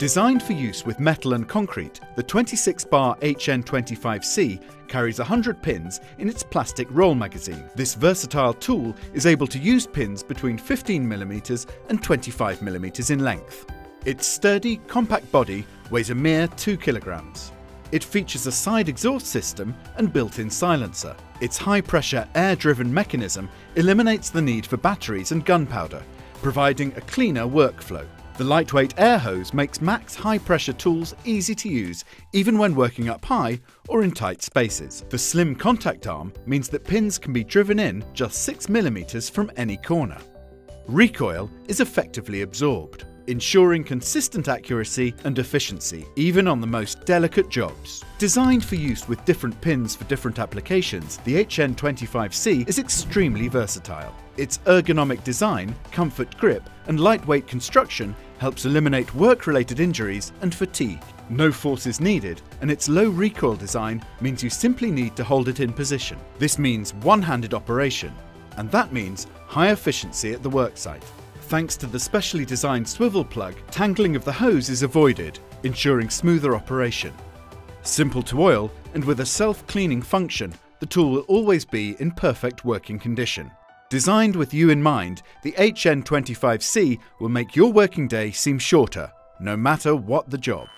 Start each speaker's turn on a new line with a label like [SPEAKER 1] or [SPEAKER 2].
[SPEAKER 1] Designed for use with metal and concrete, the 26-bar HN25C carries 100 pins in its plastic roll magazine. This versatile tool is able to use pins between 15mm and 25mm in length. Its sturdy, compact body weighs a mere 2 kilograms. It features a side exhaust system and built-in silencer. Its high-pressure air-driven mechanism eliminates the need for batteries and gunpowder, providing a cleaner workflow. The lightweight air hose makes Max high-pressure tools easy to use even when working up high or in tight spaces. The slim contact arm means that pins can be driven in just 6mm from any corner. Recoil is effectively absorbed ensuring consistent accuracy and efficiency, even on the most delicate jobs. Designed for use with different pins for different applications, the HN25C is extremely versatile. Its ergonomic design, comfort grip, and lightweight construction helps eliminate work-related injuries and fatigue. No force is needed, and its low recoil design means you simply need to hold it in position. This means one-handed operation, and that means high efficiency at the worksite. Thanks to the specially designed swivel plug, tangling of the hose is avoided, ensuring smoother operation. Simple to oil and with a self-cleaning function, the tool will always be in perfect working condition. Designed with you in mind, the HN25C will make your working day seem shorter, no matter what the job.